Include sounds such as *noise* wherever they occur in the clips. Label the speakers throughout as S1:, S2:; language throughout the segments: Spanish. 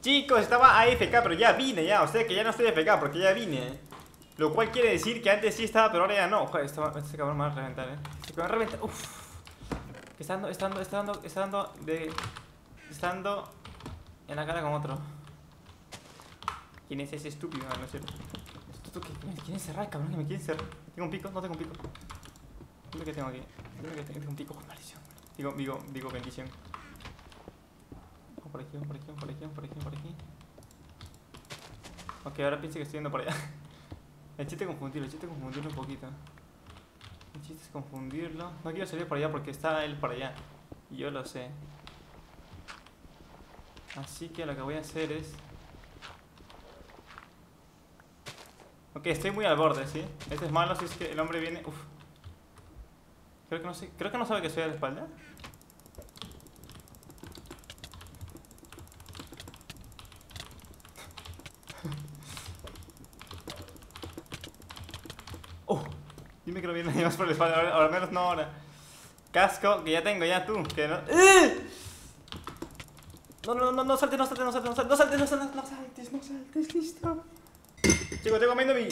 S1: Chicos, estaba AFK, pero ya vine ya. O sea que ya no estoy AFK porque ya vine. Lo cual quiere decir que antes sí estaba, pero ahora ya no. Joder, este, este cabrón me va a reventar, eh. Este me va a reventar. Uff. Está dando, está dando, está dando, está dando de. Está dando en la cara con otro. ¿Quién es ese estúpido? Ah, no es cierto. ¿Esto qué? ¿Me quiere encerrar, cabrón? ¿Que me quiere encerrar? ¿Tengo un pico? No tengo un pico. ¿Qué que tengo aquí? ¿Qué es lo que tengo? un pico? maldición. Digo, digo, digo, bendición. Por aquí, por aquí, por aquí, por aquí, por aquí. Ok, ahora pienso que estoy yendo por allá. *laughs* El chiste es confundirlo, el chiste es confundirlo un poquito. El chiste es confundirlo. No quiero salir por allá porque está él por allá. Y yo lo sé. Así que lo que voy a hacer es... Ok, estoy muy al borde, ¿sí? Este es malo si es que el hombre viene... Uf. Creo que no sé... Creo que no sabe que estoy a la espalda. Oh, dime que nadie más por la espalda, ahora, al menos no ahora. Casco, que ya tengo, ya tú, que no... ¡Eh! No, no, no, no saltes, no saltes, no saltes, no saltes, no saltes, no saltes, no saltes, no saltes, listo. Chico, estoy comiendo mi,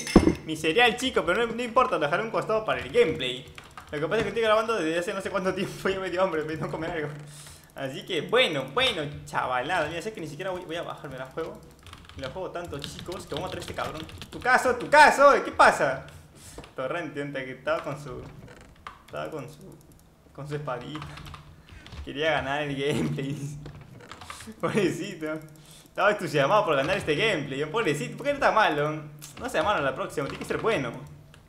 S1: mi cereal, chico, pero no, no importa, lo dejaré un costado para el gameplay. Lo que pasa es que estoy grabando desde hace no sé cuánto tiempo *laughs* y me dio hambre, me dio comer algo. Así que, bueno, bueno, chavalada. Mira, sé que ni siquiera voy, voy a bajarme la juego. Me la juego tanto, chicos, que vamos a traer este cabrón. Tu caso, tu caso, ¿qué pasa? Torrente, que estaba con su. Estaba con su. con su espadita. Quería ganar el gameplay. *laughs* Pobrecito. Estaba entusiasmado por ganar este gameplay. Pobrecito, ¿por qué no está malo? No sea malo la próxima, tiene que ser bueno.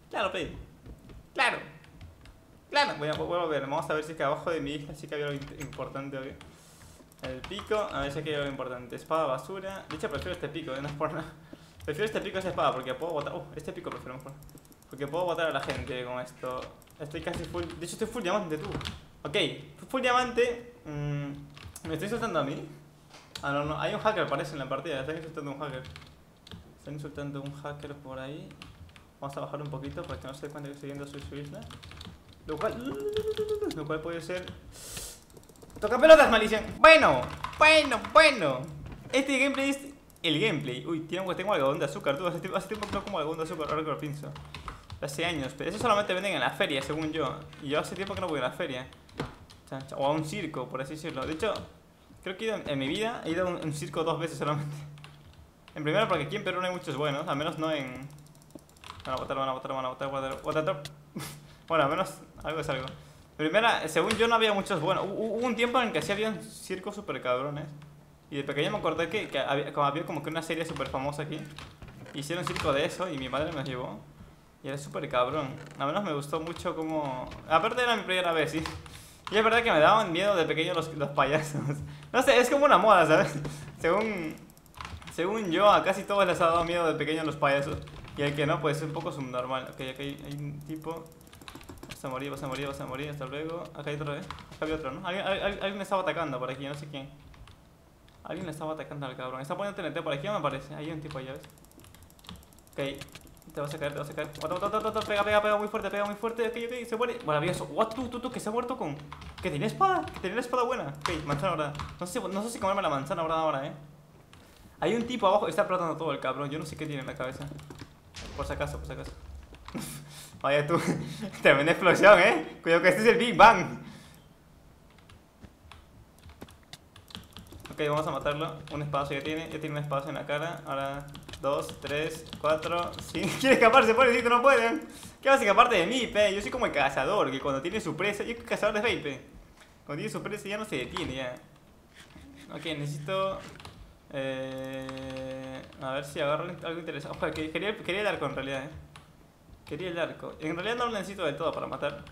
S1: Claro, pe. Claro. Claro. Voy a, a ver, vamos a ver si es que abajo de mi isla sí que había algo importante El pico, a ver si aquí hay algo importante. Espada basura. De hecho, prefiero este pico, ¿eh? no es por nada. Prefiero este pico a esa espada porque puedo botar. Uh, este pico prefiero mejor. Porque puedo botar a la gente con esto. Estoy casi full. De hecho, estoy full diamante tú. Ok, full diamante. Mmm, ¿Me estoy insultando a mí? Ah, no, no. Hay un hacker, parece, en la partida. Están insultando a un hacker. Están insultando un hacker por ahí. Vamos a bajar un poquito para que no se dé cuenta que estoy yendo a su, isla. Lo cual. Lo cual puede ser. ¡Toca pelotas, maldición! Bueno, bueno, bueno. Este gameplay es el gameplay. Uy, tengo, tengo algodón de azúcar. Tú, hace tiempo que no como algodón de azúcar, ahora que lo pienso. Hace años, pero eso solamente venden en la feria, según yo. Y yo hace tiempo que no voy a la feria. O a un circo, por así decirlo. De hecho, creo que he ido en, mi vida, he ido a un, circo dos veces solamente. *laughs* En primero porque aquí en Perú no hay muchos buenos, al menos no en... Van a votar, van a votar, van a votar, van a votar. *laughs* bueno, al menos algo es algo. En primera, según yo no había muchos buenos. Hubo un tiempo en que sí había circos super cabrones. Y de pequeño me acordé que, que había, como había como que una serie súper famosa aquí. Hicieron circo de eso y mi madre me llevó. Y era súper cabrón. A menos me gustó mucho como... Aparte era mi primera vez, sí. Y es verdad que me daban miedo de pequeño los, los payasos. *laughs* No sé, es como una moda, ¿sabes? Según... Según yo, a casi todos les ha dado miedo de pequeño los payasos. Y el que no, pues es un poco subnormal. Ok, aquí hay, un tipo... Vas a morir, vas a morir, vas a morir, hasta luego. Acá hay otro, ¿eh? Acá hay otro, ¿no? Alguien, alguien, estaba atacando por aquí, no sé quién. Alguien estaba atacando al cabrón. Está poniendo TNT por aquí, me parece. Hay un tipo allá, ¿ves? Ok. Te vas a caer, te vas a caer. pega, pega, pega muy fuerte, pega muy fuerte. Ok, ok, se muere. Maravilloso. What, tú, tú, tú, que se ha muerto con. Que tiene espada, que tiene espada buena. Ok, manzana ahora. No sé, no sé si comerme la manzana ahora, ahora, eh. Hay un tipo abajo que está explotando todo el cabrón. Yo no sé qué tiene en la cabeza. Por si acaso, por si acaso. *laughs* Vaya tú. *laughs* Tremenda explosión, eh. Cuidado que este es el Big Bang. Ok, vamos a matarlo. Un espacio ya tiene. Ya tiene un espacio en la cara. Ahora, dos, tres, cuatro, cinco. *laughs* Quiere escaparse, pobrecito, no puede. ¿Qué vas a escaparte de mí, pe? Yo soy como el cazador, que cuando tiene su presa. Yo soy cazador de vape. Cuando tiene su presa ya no se detiene, ya. Ok, necesito. Eh, a ver si agarro algo interesante. Ojo, quería, quería el arco en realidad, eh. Quería el arco. En realidad no lo necesito del todo para matar.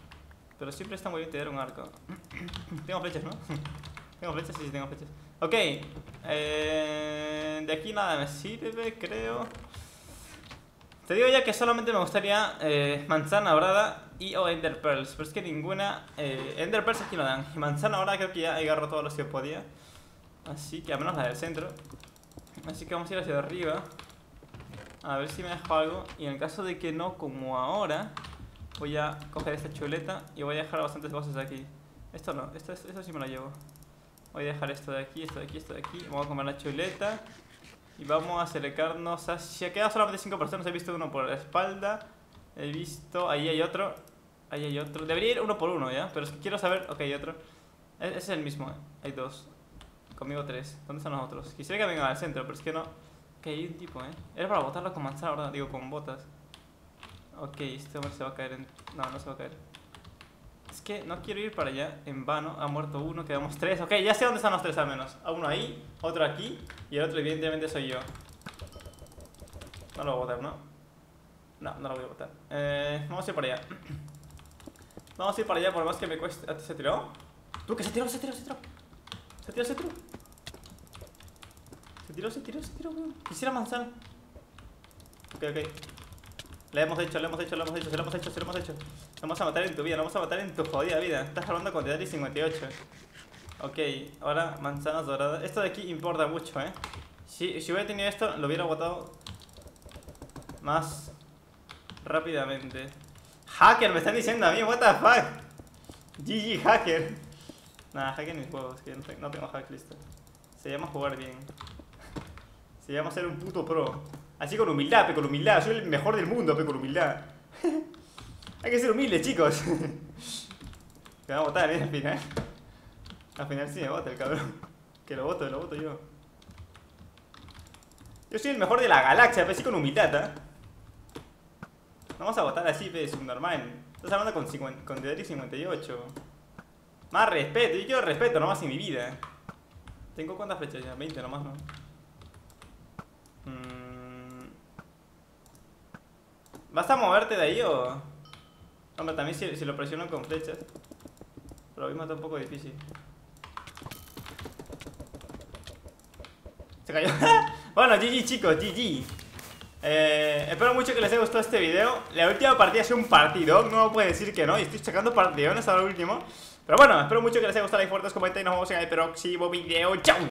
S1: Pero siempre está muy bien tener un arco. *clears throat* tengo flechas, ¿no? *laughs* tengo flechas, sí, sí, tengo flechas. Ok, eh, de aquí nada me sirve, creo. Te digo ya que solamente me gustaría eh, manzana dorada y o Ender Pearls, pero es que ninguna... Eh, Ender Pearls aquí no dan, y manzana dorada creo que ya agarro todos los que podía. Así que, a menos la del centro. Así que vamos a ir hacia arriba. A ver si me dejo algo. Y en el caso de que no, como ahora, voy a coger esta chuleta y voy a dejar bastantes cosas aquí. Esto no, esto, esto sí me lo llevo. Voy a dejar esto de aquí, esto de aquí, esto de aquí. Vamos a comer la chuleta. Y vamos a acercarnos hacia... Queda solamente 5 personas. He visto uno por la espalda. He visto... Ahí hay otro. Ahí hay otro. Debería ir uno por uno, ¿ya? Pero es que quiero saber... Ok, hay otro. E-, ese es el mismo, ¿eh? Hay dos. Conmigo tres. ¿Dónde están los otros? Quisiera que vengan al centro, pero es que no... Ok, hay un tipo, ¿eh? Era para botarlo con manzana, ¿verdad? Digo, con botas. Ok, este hombre se va a caer en... No, no se va a caer. Es que no quiero ir para allá en vano. Ha muerto uno, quedamos tres. Ok, ya sé dónde están los tres al menos. Uno ahí, otro aquí y el otro evidentemente soy yo. No lo voy a botar, ¿no? No, no lo voy a botar. Eh, vamos a ir para allá. Vamos a ir para allá por más que me cueste. ¿Se tiró? ¿Tú que se tiró, se tiró, se tiró? Se tiró, se tiró. Se tiró, se tiró, se tiró, weón. Quisiera manzana. Ok, ok. Le hemos hecho, le hemos hecho, le hemos hecho, se lo hemos hecho, se lo hemos hecho. Lo vamos a matar en tu vida, lo vamos a matar en tu jodida vida. Estás hablando con y 58. Ok, ahora manzanas doradas. Esto de aquí importa mucho, eh. Si, si hubiera tenido esto, lo hubiera botado más rápidamente. Hacker, me están diciendo a mí, what the fuck. GG hacker. Nada, hacker mis juegos, que no tengo hack listo. Se llama jugar bien. Se llama ser un puto pro. Así con humildad, pe, con humildad. Soy el mejor del mundo, pe, con humildad. *laughs* Hay que ser humilde, chicos. *laughs* Me va a votar, eh, al final. Al final sí me vota el cabrón. Que lo voto, lo voto yo. Yo soy el mejor de la galaxia, pe, así con humildad, ¿eh? Vamos a votar así, pe, subnormal. Estás hablando con, 50, con 58. Más respeto, yo quiero respeto nomás en mi vida. ¿Tengo cuántas flechas ya? 20 nomás, ¿no? Mmm... ¿Vas a moverte de ahí o...? Hombre, también si, lo presiono con flechas. Pero lo mismo está un poco difícil. Se cayó. *laughs* bueno, GG chicos, GG. Eh, espero mucho que les haya gustado este video. La última partida sido un partido, no puedo decir que no. Y estoy sacando partidones ahora último. Pero bueno, espero mucho que les haya gustado. Like fuertes, comenten y nos vemos en el próximo video. ¡Chao!